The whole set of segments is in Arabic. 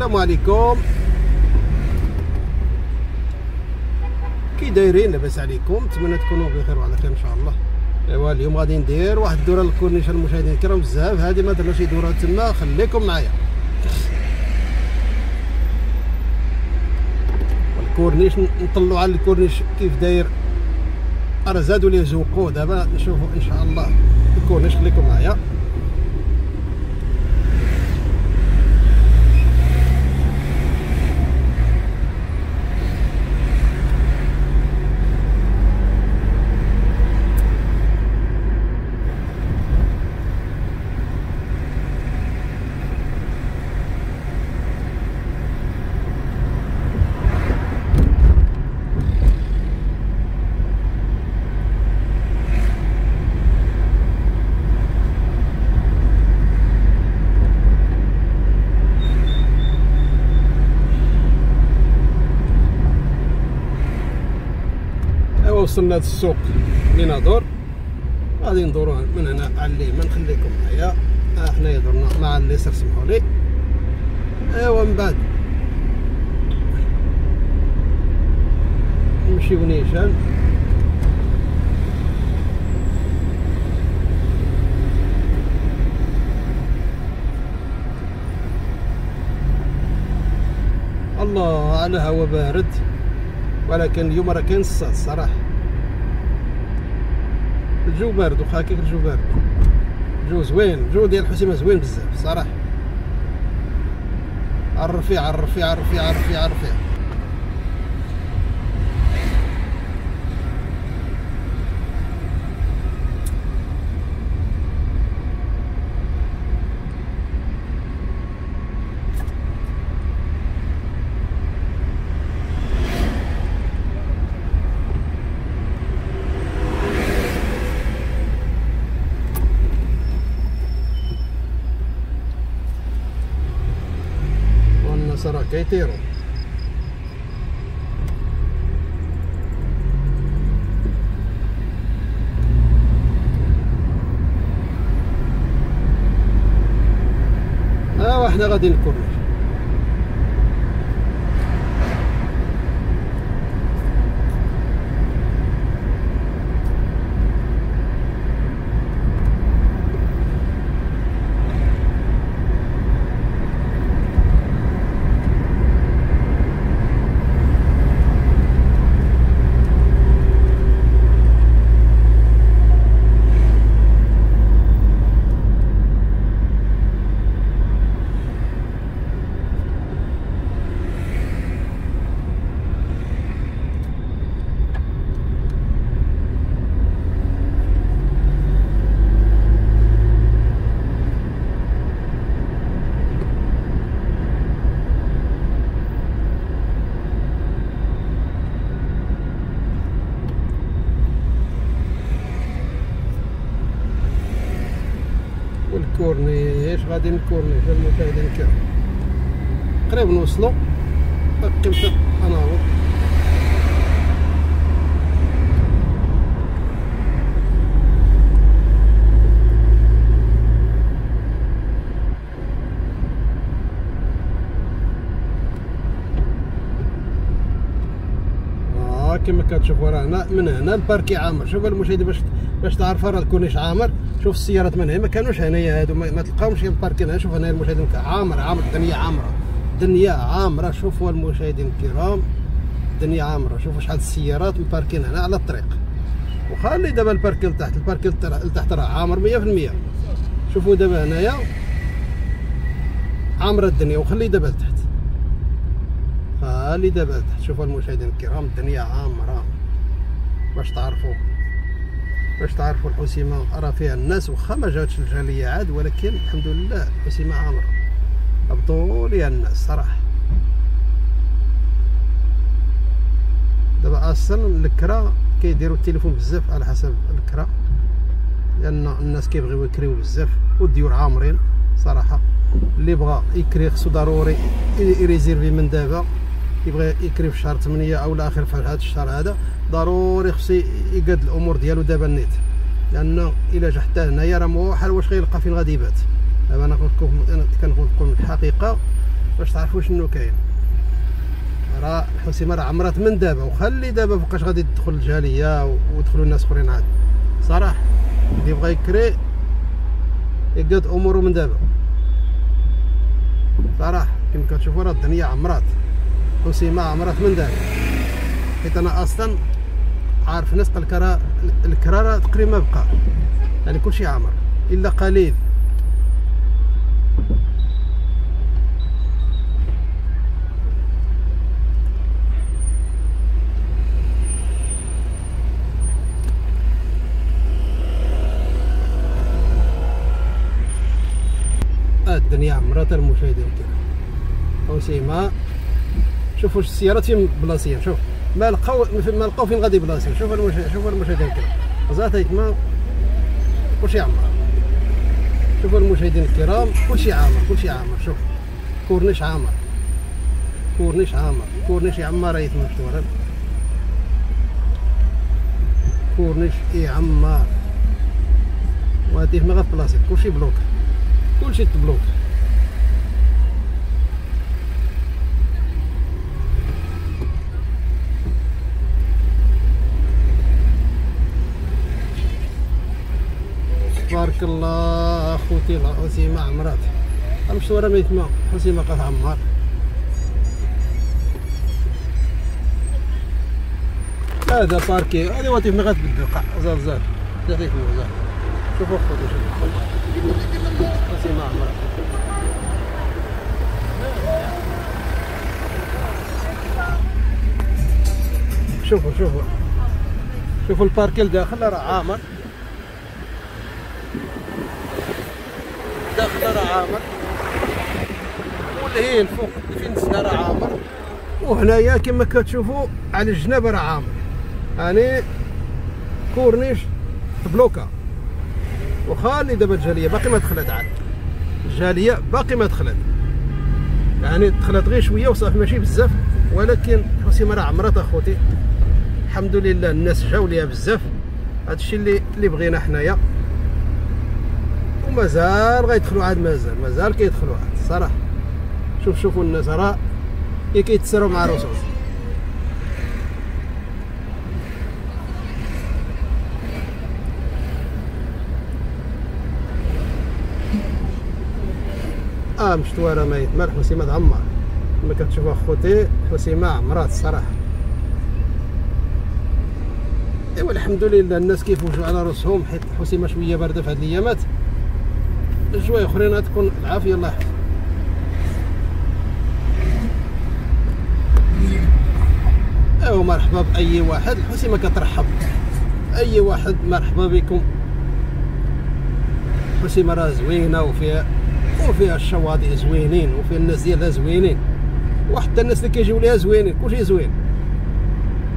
السلام عليكم كي دايرين لاباس عليكم نتمنى تكونوا بخير وعلى خير ان شاء الله ايوا اليوم غادي ندير واحد الدوره للكورنيش المشاهدين الكرام بزاف هذه ما درنا شي دوره تما خليكم معايا الكورنيش نطلعوا على الكورنيش كيف داير راه زادوا ليه زوقو دابا نشوفوا ان شاء الله الكورنيش خليكم معايا وصلنا السوق لنادور. غادي ندورو من هنا على اليمين. خليكم معايا. ها حنايا درنا مع اليسار سمحوا لي. أيوا من بعد. نمشيو نيشان الله على هوا بارد. ولكن اليوم راه كاين الصاد الصراحه الجو بارد وخا كيف الجو بارد الجو زوين الجو ديال الحسيمه زوين بزاف الصراحه الرفيع الرفيع الرفيع الرفيع الرفيع راه كيطيروا ها حنا غادي نكورنيش والكورنيش غادي نكورنيش المشاهدين الكرام قريب نوصلو قيمة آه، كما كتشوفوا راه هنا من هنا الباركي عامر. شوف المشاهدين باش باش تعرفوا راه الكورنيش عامر. شوف السيارات من هنا ما كانوش هنايا هادو ما, ما تلقاوش الباركين هنا. شوف هنا المشاهدين عامر عامر الدنيا عامرة. الدنيا عامرة. شوفوا المشاهدين الكرام الدنيا عامرة. شوفوا شحال السيارات مباركين هنا على الطريق. وخلي دابا الباركي لتحت الباركي لتحت راه عامر 100% شوفوا دابا هنايا عامرة الدنيا. وخلي دابا لتحت. خلي دابا شوفوا المشاهدين الكرام الدنيا عامره باش تعرفوا. باش تعرفوا الحسيمة راه فيها الناس واخا ما جاتش الجالية عاد ولكن الحمد لله الحسيمة عامره هبطوا ليها الناس صراحة. دابا أصلا الكرا كيديروا التليفون بزاف على حسب الكرا لأن الناس كيبغيو يكريو بزاف والديور عامرين صراحة. اللي بغى يكري خصو ضروري يريزيرفي من دابا. يبغي يكري في شهر 8 أو الآخر في هذا الشهر هذا ضروري خصو يقاد الأمور ديالو دابا النيت. لأنه إلا جا حتى هنايا راه موحل واش غيلقى فين غادي يبات. دابا أنا كنقول لكم كنقول لكم الحقيقة باش تعرفوا شنو كاين. راه الحسيمة راه عمرات من دابا وخلي دابا فوقاش غادي تدخل الجالية ودخلوا الناس أخرين عاد. صراحة اللي بغى يكري يقاد أموره من دابا. صراحة كما كتشوفوا راه الدنيا عمرات. حسيمه عمرات من دابا حيت أنا أصلا عارف راه الكرا تقريبا ما بقى. يعني كلشي عامر إلا قليل. الدنيا عمرات المشاهدين كذا ما شوفوا السيارات فين بلاصيين شوف. ما لقاو ما لقاو فين غادي بلاصيين شوف المشاهدين شوف المشاهدين الكرام زات ما كلشي عمر شوفوا المشاهدين الكرام كلشي عامر كلشي عامر. شوف. كورنيش عامر. كورنيش عامر. كورنيش يعمر ريت مفتوح كورنيش يعمر وهاتيه ما غير بلاصي كلشي بلوك. كلشي تبلوك. تبارك الله أخوتي العسيمة عمرات المشوارة ما يتما حسيمة قد عمار. هذا باركي هذا واتيف ما غتبدل قاع زاد زاد. زاد زاد شوفوا خوتي شوفوا. حسيمة عمرات شوفوا شوفوا. شوفوا الباركي الداخل راه عامر. داخل راه عامر. واللي الفوق فين نزل راه عامر. وهنايا كما كتشوفوا على الجناب راه عامر. يعني كورنيش بلوكا. وخا اللي دابا الجالية باقي ما دخلت عاد. الجالية باقي ما دخلت. يعني دخلت غير شوية وصافي ماشي بزاف ولكن حسيمه راه عمرات أخوتي. الحمد لله الناس جاو ليها بزاف. هادشي اللي اللي بغينا حنايا. ومازال غيدخلوا عاد مازال مازال كيدخلوا عاد الصراحه شوف شوفوا الناس راه كيتسروا مع الرسول آه مشتوى ميت مالح حسيمة تعمر كما كتشوفوا أخوتي حسيمة عمرات الصراحه إيوا الحمد لله الناس كيفوجوا على راسهم حيت حسيمة شوية باردة في هاد الأيامات. شوية أخرين تكون العافية الله يحفظ ايوا مرحبا بأي واحد. الحسيمه كترحب. أي واحد مرحبا بكم. حسيمه راه زوينة وفيها وفيها الشواطئ زوينين وفيها الناس ديالها زوينين. وحتى الناس اللي كيجيو ليها زوينين كلشي زوين.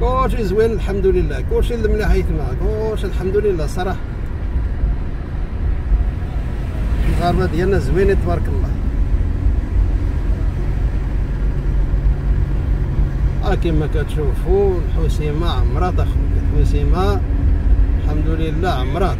كلشي زوين الحمد لله. كلشي من حيث كلشي الحمد لله. صراحة. المغاربه ديالنا زوينين تبارك الله. ها كما كتشوفوا الحسيمة عمرات أخويا. الحسيمة الحمد لله عمرات.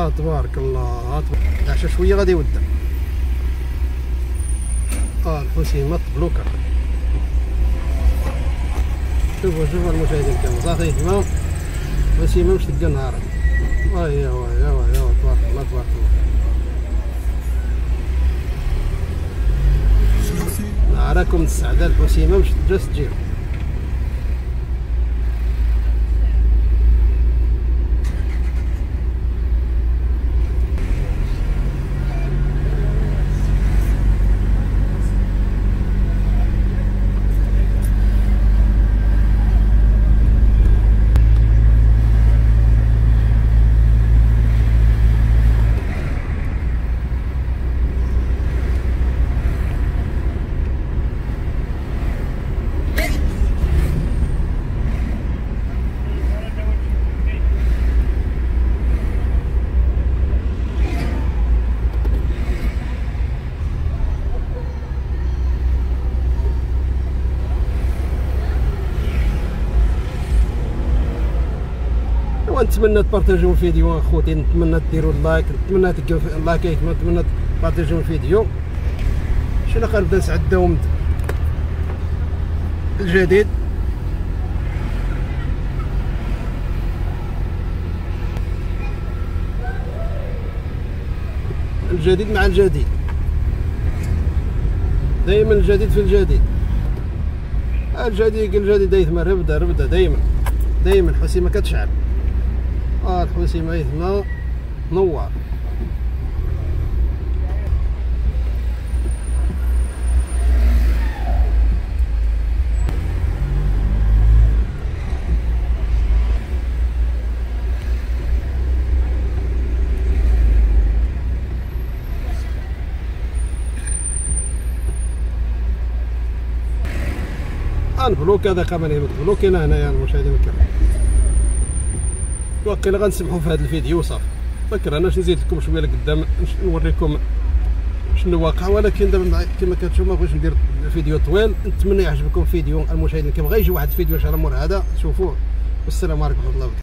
آه تبارك الله. تبارك عشا شوية غادي يودع. آه الحسيمه بلوكا شوفوا شوفوا المشاهدين الكرام صافي تمام الحسيمه مش تلقى نهار. ايوا ايوا ايوا تبارك الله تبارك الله. نهاركم السعداء الحسيمه مش تجلس تجيب ونتمنى تبارطاجيو الفيديو اخوتي نتمنى ديروا ال like نتمنى تلقاو لايكيت نتمنى تبارطاجيو الفيديو. شنو غنبدا نسعد الدوم الجديد؟ الجديد مع الجديد. دائما الجديد في الجديد. الجديد الجديد يثمر ربده ربده دائما دائما حسيمه كتشعل. آه الحوسي ما يثمر نور البلوك هذا كمان بلوك هنا هنايا المشاهدين الكرام وقيلا غنسمحوا في هذا الفيديو وصافي. فكر أنا نزيد لكم شوية لقدام نوريكم شنو واقع. ولكن دابا كما كتشوفوا ما بغيتش ندير فيديو طويل. نتمنى يعجبكم فيديو المشاهدين كما غيجي واحد الفيديو إن شاء الله مور هذا. شوفوه. والسلام عليكم ورحمة الله وبركاته.